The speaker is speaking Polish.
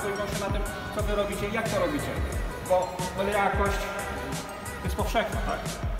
się na tym, co wy robicie i jak to robicie. Bo jakość jest powszechna, tak?